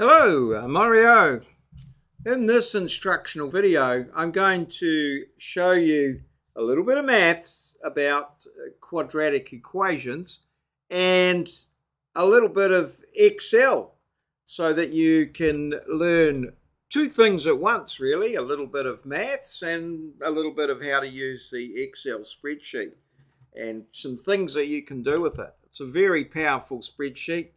Hello, uh, Maurieo. In this instructional video, I'm going to show you a little bit of maths about uh, quadratic equations and a little bit of Excel so that you can learn two things at once, really, a little bit of maths and a little bit of how to use the Excel spreadsheet and some things that you can do with it. It's a very powerful spreadsheet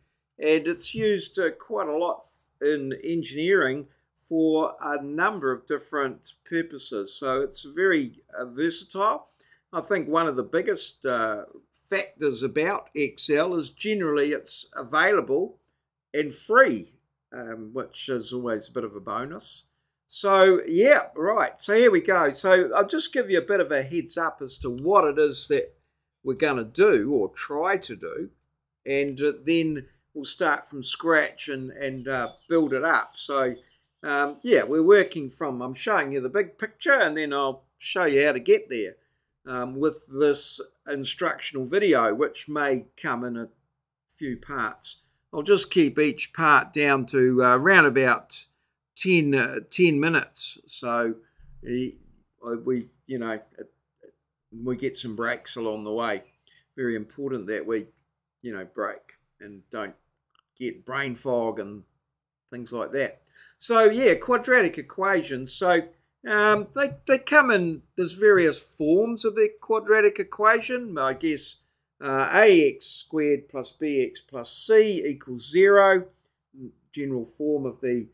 and it's used uh, quite a lot in engineering for a number of different purposes. So it's very uh, versatile. I think one of the biggest uh, factors about Excel is generally it's available and free, um, which is always a bit of a bonus. So yeah, right. So here we go. So I'll just give you a bit of a heads up as to what it is that we're going to do or try to do, and uh, then we'll start from scratch and, and uh, build it up. So um, yeah, we're working from, I'm showing you the big picture and then I'll show you how to get there um, with this instructional video, which may come in a few parts. I'll just keep each part down to uh, around about 10, uh, 10 minutes. So we, you know, we get some breaks along the way. Very important that we, you know, break and don't get brain fog and things like that. So yeah, quadratic equations. So um, they, they come in, there's various forms of the quadratic equation. I guess uh, ax squared plus bx plus c equals 0, general form of the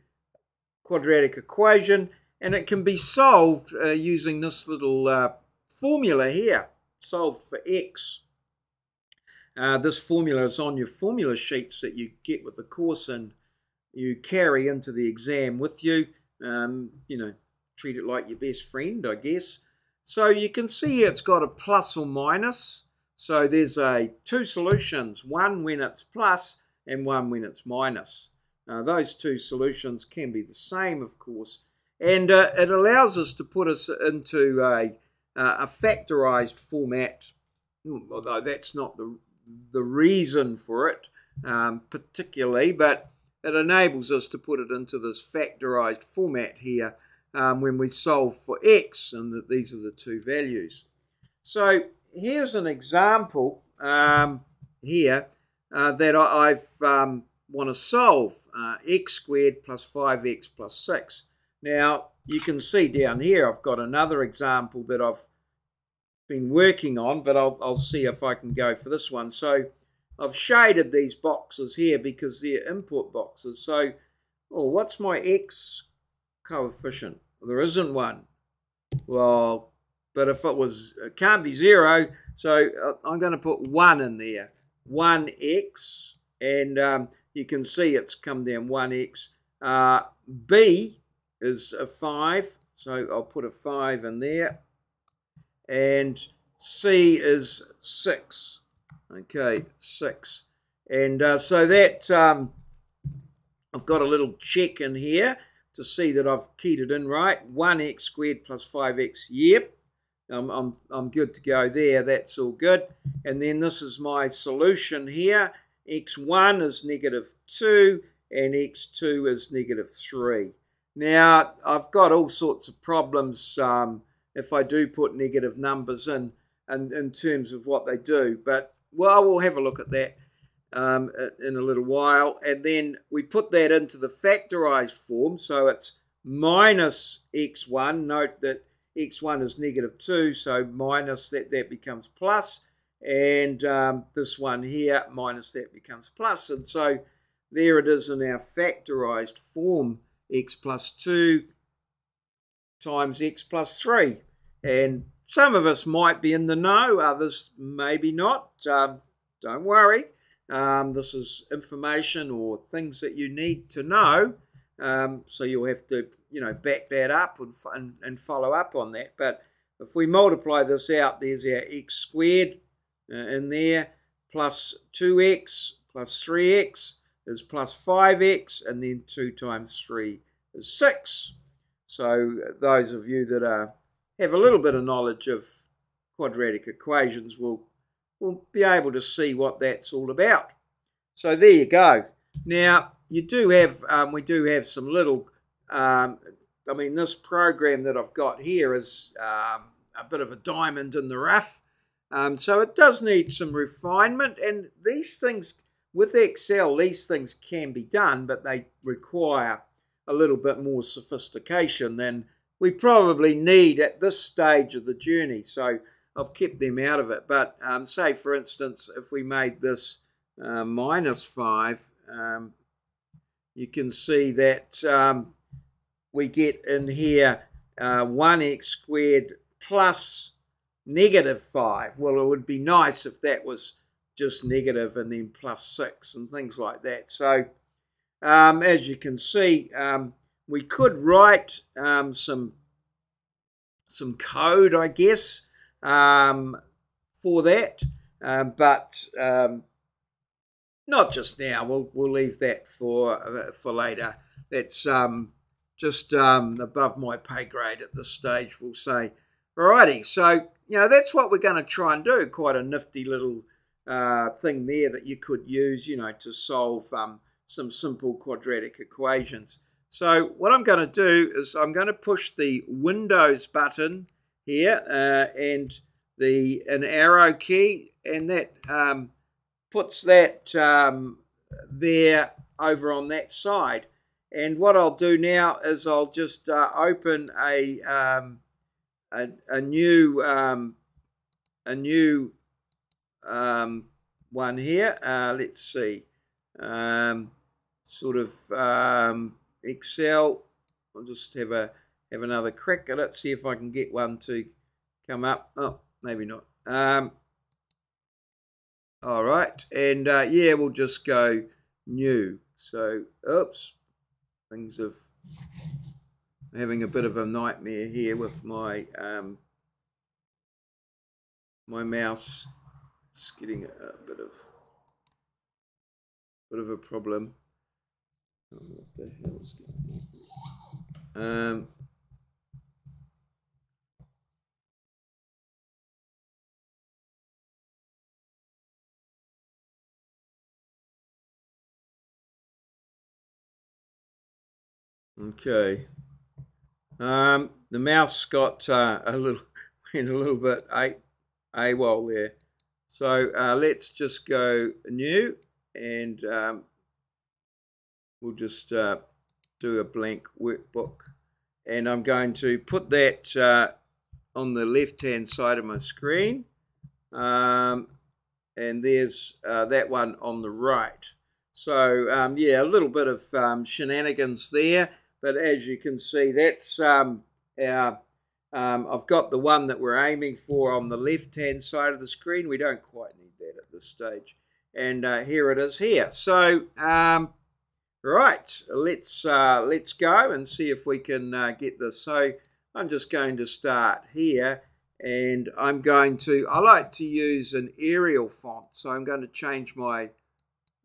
quadratic equation. And it can be solved uh, using this little uh, formula here, solved for x. Uh, this formula is on your formula sheets that you get with the course and you carry into the exam with you. Um, you know, treat it like your best friend, I guess. So you can see it's got a plus or minus. So there's a two solutions, one when it's plus and one when it's minus. Uh, those two solutions can be the same, of course, and uh, it allows us to put us into a, a factorized format, although that's not the, the reason for it um, particularly, but it enables us to put it into this factorized format here um, when we solve for x and that these are the two values. So here's an example um, here uh, that I, have um, want to solve uh, x squared plus 5x plus 6. Now you can see down here I've got another example that I've been working on but I'll, I'll see if I can go for this one. So I've shaded these boxes here because they're input boxes. So, oh, what's my x coefficient? There isn't one. Well, but if it was, it can't be zero. So uh, I'm going to put one in there. 1x. And um, you can see it's come down 1x. Uh, B is a 5. So I'll put a 5 in there. And C is 6. Okay, six. And uh, so that um, I've got a little check in here to see that I've keyed it in right. 1x squared plus 5x, yep. I'm, I'm, I'm good to go there, that's all good. And then this is my solution here. x1 is negative 2 and x2 is negative 3. Now, I've got all sorts of problems um, if I do put negative numbers in, in, in terms of what they do, but well, we'll have a look at that um, in a little while. And then we put that into the factorized form. So it's minus x1. Note that x1 is negative 2, so minus that, that becomes plus. And um, this one here, minus that becomes plus. And so there it is in our factorized form, x plus 2 times x plus 3. And some of us might be in the know, others maybe not. Um, don't worry. Um, this is information or things that you need to know. Um, so you'll have to, you know, back that up and, and, and, follow up on that. But if we multiply this out, there's our x squared uh, in there, plus 2x plus 3x is plus 5x, and then 2 times 3 is 6. So those of you that are have a little bit of knowledge of quadratic equations will will be able to see what that's all about. So there you go. Now, you do have, um, we do have some little, um, I mean, this program that I've got here is um, a bit of a diamond in the rough. Um, so it does need some refinement. And these things, with Excel, these things can be done, but they require a little bit more sophistication than we probably need at this stage of the journey. So I've kept them out of it. But um, say, for instance, if we made this uh, minus 5, um, you can see that um, we get in here uh, 1x squared plus negative 5. Well, it would be nice if that was just negative and then plus 6 and things like that. So um, as you can see, um, we could write um, some some code, I guess, um, for that, um, but um, not just now. We'll we'll leave that for uh, for later. That's um, just um, above my pay grade at this stage. We'll say, alrighty. So you know that's what we're going to try and do. Quite a nifty little uh, thing there that you could use, you know, to solve some simple quadratic equations. So what I'm going to do is I'm going to push the Windows button here uh, and the an arrow key and that um, puts that um, there over on that side. And what I'll do now is I'll just uh, open a, um, a, a new um, a new um, one here. Uh, let's see, um, sort of Excel. I'll just have a have another crack at it, see if I can get one to come up. Oh, maybe not. Um, all right, and uh, yeah, we'll just go new. So, oops, things have having a bit of a nightmare here with my um, my mouse. It's getting a bit of bit of a problem. What the hell is going on? Um, Okay. Um, the mouse got uh, a little a little bit a AWOL there. So uh, let's just go new and um, we'll just uh, do a blank workbook and I'm going to put that uh, on the left hand side of my screen. Um, and there's uh, that one on the right. So um, yeah a little bit of um, shenanigans there. But as you can see that's um, our um, I've got the one that we're aiming for on the left hand side of the screen. We don't quite need that at this stage. And uh, here it is here. So um, Right, let's uh, let's go and see if we can uh, get this. So I'm just going to start here and I'm going to, I like to use an Arial font. So I'm going to change my,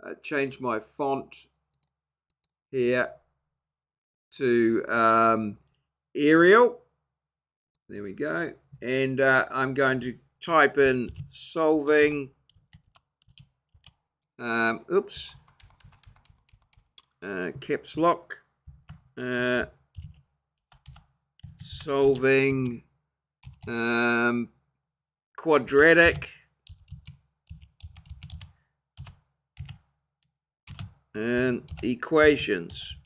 uh, change my font here to um, Arial. There we go. And uh, I'm going to type in solving, um, oops, uh, caps lock, uh, solving um, quadratic, and equations.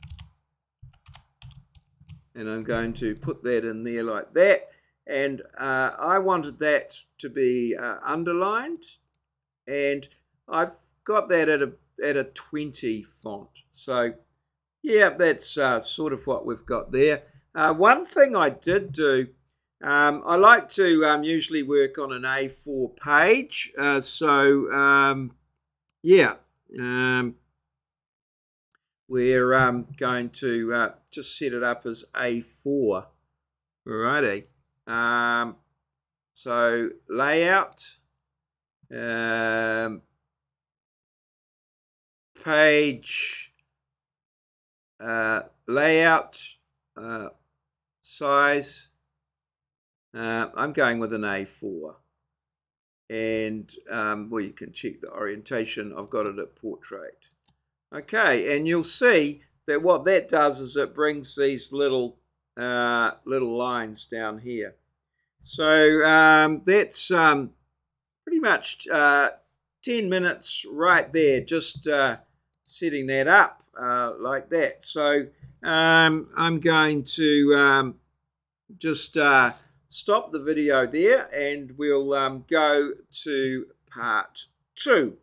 And I'm going to put that in there like that. And uh, I wanted that to be uh, underlined. And I've got that at a at a 20 font. So yeah, that's uh, sort of what we've got there. Uh, one thing I did do, um, I like to um, usually work on an A4 page. Uh, so um, yeah, um, we're um, going to uh, just set it up as A4. Alrighty. Um, so layout. Um, page uh, layout uh, size uh, I'm going with an A4 and um, well you can check the orientation. I've got it at portrait. Okay, and you'll see that what that does is it brings these little uh, little lines down here. So um, that's um, pretty much uh, 10 minutes right there, just uh, setting that up uh, like that. So um, I'm going to um, just uh, stop the video there and we'll um, go to part two.